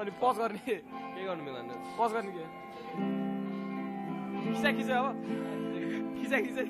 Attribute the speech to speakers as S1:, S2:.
S1: अनि पज गर्ने।
S2: के गर्नु मिल्दैन
S1: पज गर्ने के? खिचा खिचा अब खिचा खिचा